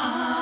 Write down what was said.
Ah.